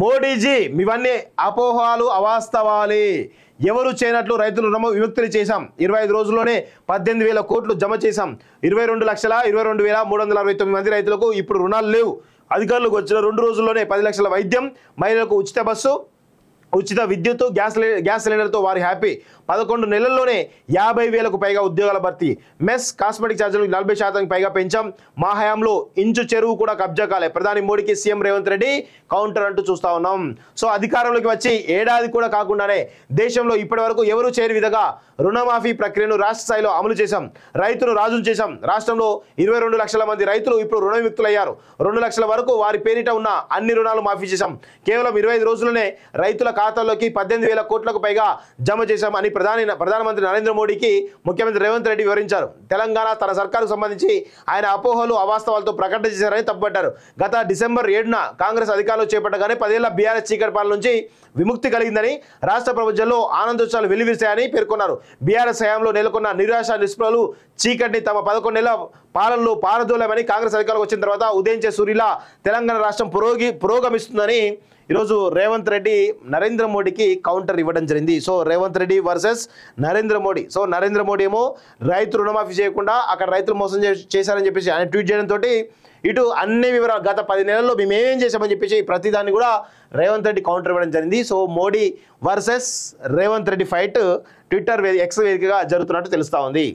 మోడీజీ మీవన్నీ అపోహాలు అవాస్తవాలే. ఎవరు చేయనట్లు రైతులు రుణ విముక్తులు చేశాం. ఇరవై ఐదు రోజుల్లోనే పద్దెనిమిది వేల కోట్లు జమ చేశాం. ఇరవై రెండు లక్షల ఇరవై రెండు వేల మూడు వందల అరవై తొమ్మిది మంది రైతులకు ఇప్పుడు రుణాలు లేవు. అధికారులకు వచ్చిన రెండు రోజుల్లోనే పది లక్షల వైద్యం మహిళలకు ఉచిత బస్సు ఉచిత విద్యుత్ గ్యాస్ గ్యాస్ సిలిండర్తో వారి హ్యాపీ. పదకొండు నెలల్లోనే యాభై వేలకు పైగా ఉద్యోగాల భర్తీ. మెస్ కాస్మెటిక్ ఛార్జీలు నలభై శాతానికి పైగా పెంచాం. మా హయాంలో ఇంచు చెరువు కూడా కబ్జా కాలే. ప్రధాని మోడీకి సీఎం రేవంత్ రెడ్డి కౌంటర్ అంటూ చూస్తా ఉన్నాం. సో అధికారంలోకి వచ్చి ఏడాది కూడా కాకుండానే దేశంలో ఇప్పటి వరకు ఎవరు చేరి విధంగా రుణమాఫీ ప్రక్రియను రాష్ట్ర స్థాయిలో అమలు చేశాం. రైతును రాజును చేశాం. రాష్ట్రంలో ఇరవై రెండు లక్షల మంది రైతులు ఇప్పుడు రుణ విముక్తులయ్యారు రెండు లక్షల వరకు వారి పేరిట ఉన్న అన్ని రుణాలు మాఫీ చేశాం. కేవలం ఇరవై ఐదు రోజుల్లోనే రైతుల ఖాతాల్లోకి పద్దెనిమిది వేల కోట్లకు పైగా జమ చేశామని ప్రధాని ప్రధానమంత్రి నరేంద్ర మోడీకి ముఖ్యమంత్రి రేవంత్ రెడ్డి వివరించారు. తెలంగాణ తన సర్కారుకు సంబంధించి ఆయన అపోహలు అవాస్తవాలతో ప్రకటన చేశారని తప్పుపట్టారు. గత డిసెంబర్ ఏడున కాంగ్రెస్ అధికారులు చేపట్టగానే పదేళ్ళ బీఆర్ఎస్ చీకటి పాలన నుంచి విముక్తి కలిగిందని రాష్ట్ర ప్రభుత్వంలో ఆనందోత్సవాలు వెల్లివిరిశాయని పేర్కొన్నారు. బీఆర్ఎస్ హయాంలో నెలకొన్న నిరాశ నిస్పృహలు చీకటిని తమ పదకొండు నెలల పాలనలో పారదోలేమని కాంగ్రెస్ అధికారులకు వచ్చిన తర్వాత ఉదయించే సూర్యులా తెలంగాణ రాష్ట్రం పురోగి పురోగమిస్తుందని ఈరోజు రేవంత్ రెడ్డి నరేంద్ర మోడీకి కౌంటర్ ఇవ్వడం జరిగింది. So Revanth Reddy versus Narendra Modi. So Narendra Modi ఏమో రైతు రుణమాఫీ చేయకుండా అక్కడ రైతులు మోసం చేశారని చెప్పేసి ఆయన ట్వీట్ చేయడంతో ఇటు అన్ని వివరాలు గత పది నెలల్లో మేము ఏమేం చేశామని చెప్పేసి ప్రతిదాన్ని కూడా రేవంత్ రెడ్డి కౌంటర్ ఇవ్వడం జరిగింది. So Modi versus Revanth Reddy fight Twitter X వేదికగా జరుగుతున్నట్టు తెలుస్తూ ఉంది.